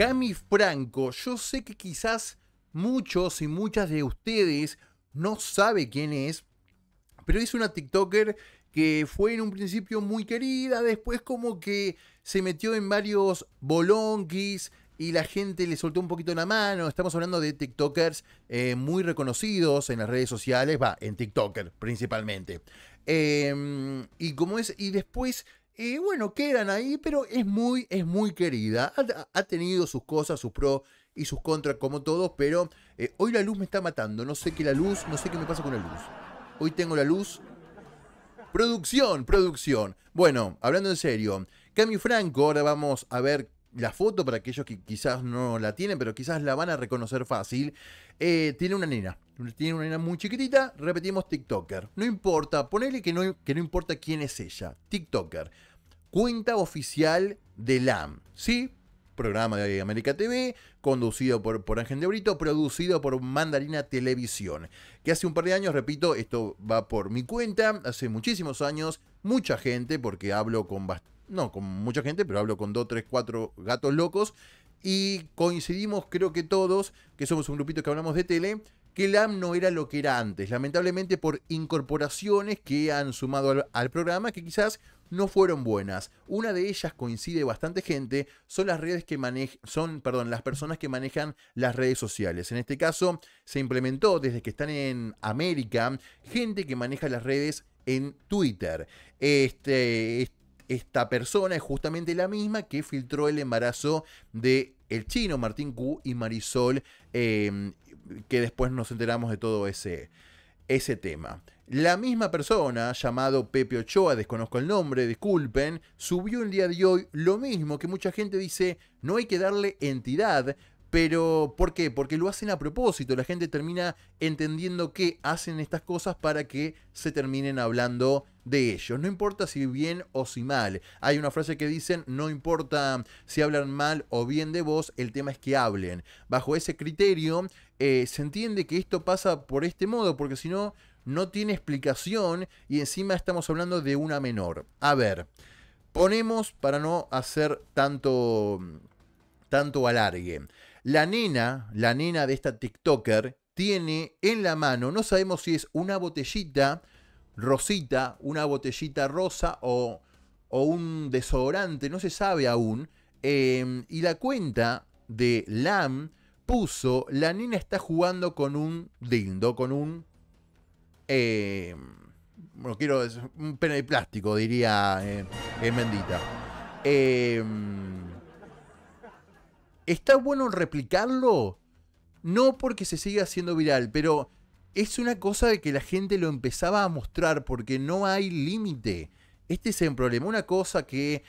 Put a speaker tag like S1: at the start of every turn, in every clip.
S1: Cami Franco, yo sé que quizás muchos y muchas de ustedes no sabe quién es, pero es una TikToker que fue en un principio muy querida, después como que se metió en varios bolonquis y la gente le soltó un poquito la mano. Estamos hablando de TikTokers eh, muy reconocidos en las redes sociales, va, en TikToker principalmente. Em, y como es, y después y bueno, quedan ahí, pero es muy, es muy querida. Ha, tenido sus cosas, sus pros y sus contras como todos, pero eh, hoy la luz me está matando. No sé qué la luz, no sé qué me pasa con la luz. Hoy tengo la luz. Producción, producción. Bueno, hablando en serio, Cami Franco, ahora vamos a ver la foto para aquellos que quizás no la tienen, pero quizás la van a reconocer fácil. Eh, tiene una nena. Tiene una nena muy chiquitita. Repetimos TikToker. No importa, ponele que no, que no importa quién es ella. TikToker cuenta oficial de LAM, ¿sí? Programa de América TV, conducido por, por Ángel de Brito, producido por Mandarina Televisión. Que hace un par de años, repito, esto va por mi cuenta, hace muchísimos años, mucha gente, porque hablo con no con mucha gente, pero hablo con dos, tres, cuatro gatos locos. Y coincidimos, creo que todos, que somos un grupito que hablamos de tele, que LAM no era lo que era antes, lamentablemente por incorporaciones que han sumado al programa que quizás no fueron buenas. Una de ellas coincide bastante gente, son las redes que son, perdón, las personas que manejan las redes sociales. En este caso, se implementó desde que están en América, gente que maneja las redes en Twitter. Este, esta persona es justamente la misma que filtró el embarazo de el chino Martín Q y Marisol, em, que después nos enteramos de todo ese, ese tema. La misma persona, llamado Pepe Ochoa, desconozco el nombre, disculpen, subió el día de hoy lo mismo que mucha gente dice, no hay que darle entidad, pero ¿por qué? Porque lo hacen a propósito, la gente termina entendiendo que hacen estas cosas para que se terminen hablando de ellos. No importa si bien o si mal. Hay una frase que dicen, no importa si hablan mal o bien de vos, el tema es que hablen. Bajo ese criterio, eh, se entiende que esto pasa por este modo, porque si no, no tiene explicación y encima estamos hablando de una menor. A ver, ponemos para no hacer tanto, tanto alargue. La nena, la nena de esta TikToker, tiene en la mano, no sabemos si es una botellita rosita, una botellita rosa o, o un desodorante, no se sabe aún. Em, y la cuenta de LAM puso, la nena está jugando con un dildo, con un eh, bueno, quiero un pene de plástico, diría eh, Mendita. Eh, ¿Está bueno replicarlo? No porque se siga haciendo viral, pero es una cosa de que la gente lo empezaba a mostrar porque no hay límite. Este es el problema. Una cosa que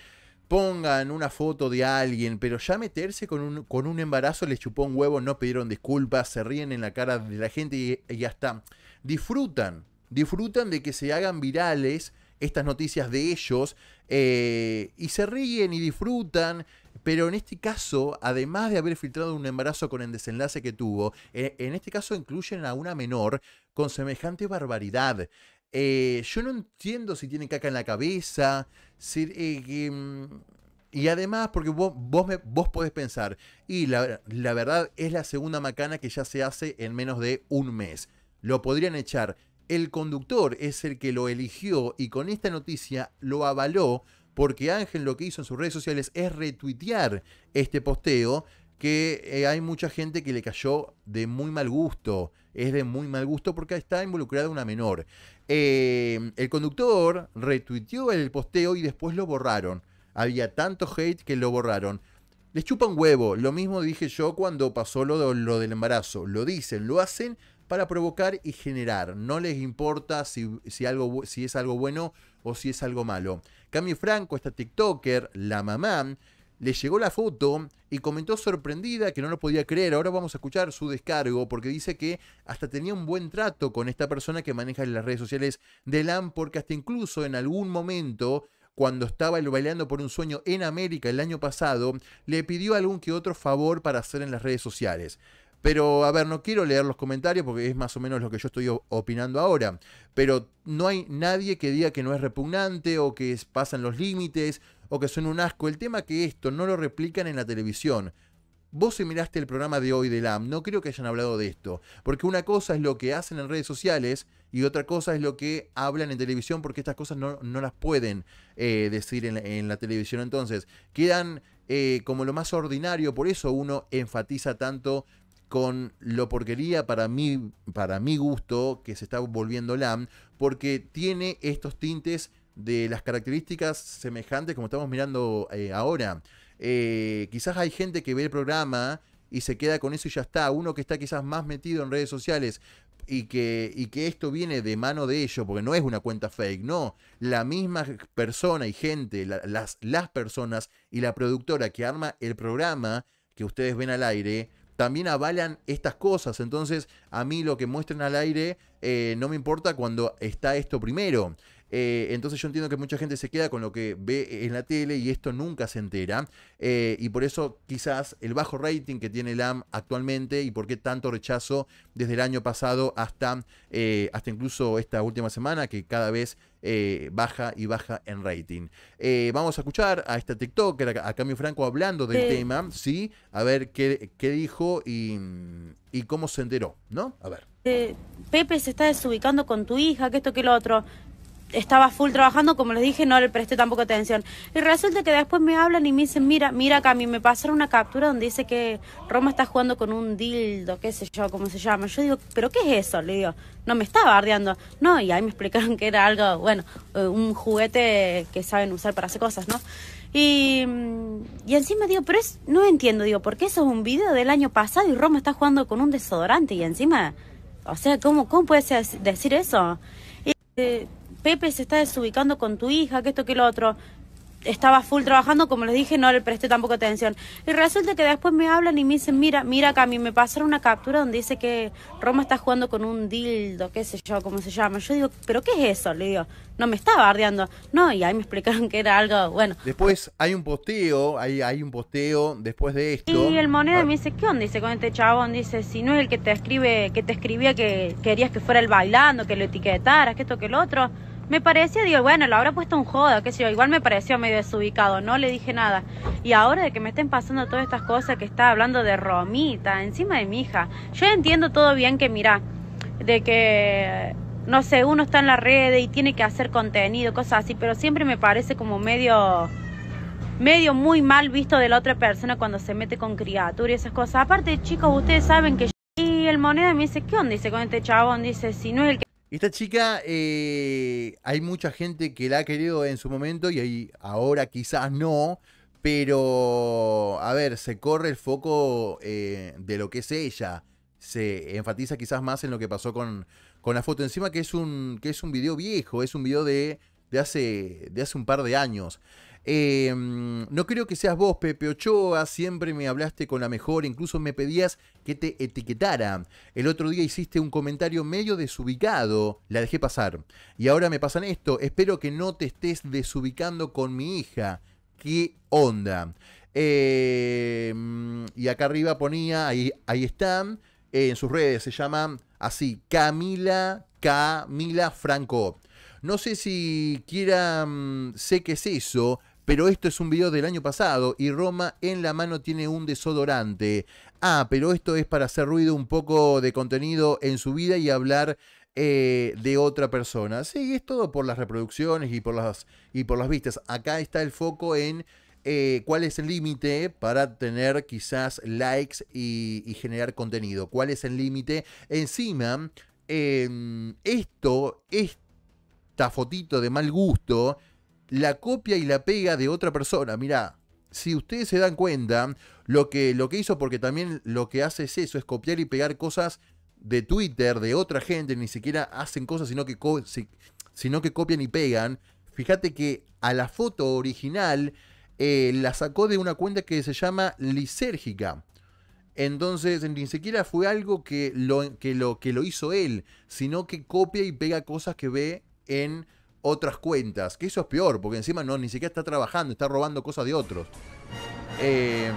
S1: pongan una foto de alguien, pero ya meterse con un, con un embarazo les chupó un huevo, no pidieron disculpas, se ríen en la cara de la gente y, y hasta disfrutan, disfrutan de que se hagan virales estas noticias de ellos eh, y se ríen y disfrutan, pero en este caso, además de haber filtrado un embarazo con el desenlace que tuvo, eh, en este caso incluyen a una menor con semejante barbaridad. Eh, yo no entiendo si tiene caca en la cabeza, mm, y además, porque vos, vos, vos podés pensar, y la, la verdad es la segunda macana que ya se hace en menos de un mes lo podrían echar. El conductor es el que lo eligió y con esta noticia lo avaló porque Ángel lo que hizo en sus redes sociales es retuitear este posteo que eh, hay mucha gente que le cayó de muy mal gusto. Es de muy mal gusto porque está involucrada una menor. Eh, el conductor retuiteó el posteo y después lo borraron. Había tanto hate que lo borraron. Les chupa un huevo. Lo mismo dije yo cuando pasó lo, lo del embarazo. Lo dicen, lo hacen para provocar y generar. No les importa si, si, algo, si es algo bueno o si es algo malo. Cami Franco, esta TikToker, la mamá, le llegó la foto y comentó sorprendida que no lo podía creer. Ahora vamos a escuchar su descargo porque dice que hasta tenía un buen trato con esta persona que maneja las redes sociales de LAM porque hasta incluso en algún momento cuando estaba bailando por un sueño en América el año pasado, le pidió algún que otro favor para hacer en las redes sociales. Pero, a ver, no quiero leer los comentarios porque es más o menos lo que yo estoy opinando ahora. Pero no hay nadie que diga que no es repugnante o que pasan los límites o que son un asco. El tema que esto no lo replican en la televisión. vos si miraste el programa de hoy de LAM, no creo que hayan hablado de esto, porque una cosa es lo que hacen en redes sociales y otra cosa es lo que hablan en televisión, porque estas cosas no, las pueden eh, decir en la, televisión. Entonces, quedan eh, como lo más ordinario, por eso uno enfatiza tanto con lo porquería para mí, para mi gusto, que se está volviendo LAM, porque tiene estos tintes de las características semejantes como estamos mirando eh, ahora. Eh, quizás hay gente que ve el programa y se queda con eso y ya está. Uno que está quizás más metido en redes sociales y que, y que esto viene de mano de ellos, porque no es una cuenta fake, no. La misma persona y gente, las, las personas y la productora que arma el programa que ustedes ven al aire, también avalan estas cosas. Entonces, a mí lo que muestren al aire eh, no me importa cuando está esto primero. Eh, entonces yo entiendo que mucha gente se queda con lo que ve en la tele y esto nunca se entera. Eh, y por eso quizás el bajo rating que tiene LAM actualmente y por qué tanto rechazo desde el año pasado hasta, eh, hasta incluso esta última semana que cada vez baja y baja en rating. vamos a escuchar a esta TikToker, a, Cambio Franco, hablando del tema, ¿sí? A ver qué, qué dijo y, y, cómo se enteró, ¿no? A ver.
S2: Pepe se está desubicando con tu hija, que esto, que lo otro estaba full trabajando, como les dije, no le presté tampoco atención. Y resulta que después me hablan y me dicen, mira, mira acá, a mí me pasaron una captura donde dice que Roma está jugando con un dildo, qué sé yo, cómo se llama. Yo digo, ¿pero qué es eso? Le digo, no me estaba ardeando. No, y ahí me explicaron que era algo, bueno, eh, un juguete que saben usar para hacer cosas, ¿no? Y, y encima digo, pero es, no entiendo, digo, ¿por qué eso es un video del año pasado y Roma está jugando con un desodorante? Y encima, o sea, ¿cómo, cómo puedes decir eso? Y, eh, Pepe se está desubicando con tu hija, que esto, que lo otro. Estaba full trabajando, como les dije, no le presté tampoco atención. Y resulta que después me hablan y me dicen, mira, mira mí me pasaron una captura donde dice que Roma está jugando con un dildo, qué sé yo, cómo se llama. Yo digo, ¿pero qué es eso? Le digo, no me estaba bardeando. No, y ahí me explicaron que era algo, bueno.
S1: Después hay un posteo, hay, hay un posteo después de esto.
S2: Y el moneda me dice, ¿qué onda? Dice con este chabón, dice, si no es el que te escribe, que te escribía que querías que fuera el bailando, que lo etiquetaras, que esto, que lo otro me parecía, digo, bueno, lo habrá puesto un joda, qué sé yo, igual me pareció medio desubicado, no le dije nada. Y ahora de que me estén pasando todas estas cosas que está hablando de Romita, encima de mi hija, yo entiendo todo bien que, mira, de que, no sé, uno está en la red y tiene que hacer contenido, cosas así, pero siempre me parece como medio medio muy mal visto de la otra persona cuando se mete con criatura y esas cosas. Aparte, chicos, ustedes saben que... Y el moneda me dice, ¿qué onda? Dice con este chabón, dice, si no es el que...
S1: Esta chica, eh, hay mucha gente que la ha querido en su momento y hay, ahora quizás no, pero a ver, se corre el foco eh, de lo que es ella. Se enfatiza quizás más en lo que pasó con, con la foto. Encima que es un, que es un video viejo, es un video de, de, hace, de hace un par de años. Em, no creo que seas vos, Pepe Ochoa, siempre me hablaste con la mejor, incluso me pedías que te etiquetara. El otro día hiciste un comentario medio desubicado, la dejé pasar. Y ahora me pasan esto, espero que no te estés desubicando con mi hija. ¿Qué onda? Em, y acá arriba ponía, ahí, ahí están, en sus redes se llama así, Camila, Camila Franco. No sé si quiera, sé qué es eso, pero esto es un video del año pasado y Roma en la mano tiene un desodorante. Ah, pero esto es para hacer ruido un poco de contenido en su vida y hablar eh, de otra persona. Sí, es todo por las reproducciones y por las, y por las vistas. Acá está el foco en eh, cuál es el límite para tener quizás likes y, generar contenido. ¿Cuál es el límite? Encima, em, esto, esta fotito de mal gusto la copia y la pega de otra persona. Mirá, si ustedes se dan cuenta, lo que, lo que hizo, porque también lo que hace es eso, es copiar y pegar cosas de Twitter, de otra gente, ni siquiera hacen cosas, sino que, sino que copian y pegan. Fíjate que a la foto original eh, la sacó de una cuenta que se llama Lisérgica. Entonces, ni siquiera fue algo que lo, que lo, que lo hizo él, sino que copia y pega cosas que ve en otras cuentas, que eso es peor, porque encima no, ni siquiera está trabajando, está robando cosas de otros. Em,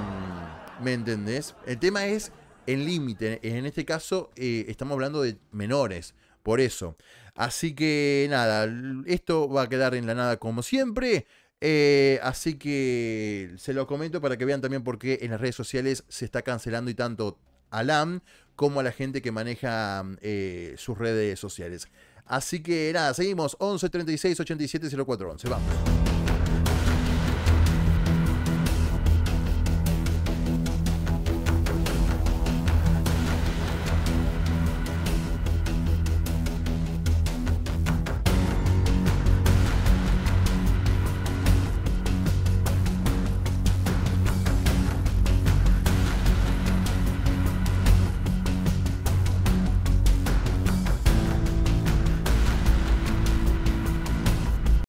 S1: ¿Me entendés? El tema es en límite, en este caso eh, estamos hablando de menores, por eso. Así que nada, esto va a quedar en la nada como siempre. Eh, así que se lo comento para que vean también por qué en las redes sociales se está cancelando y tanto a LAM como a la gente que maneja eh, sus redes sociales. Así que nada, seguimos. 11 36 87 04 11. Vamos.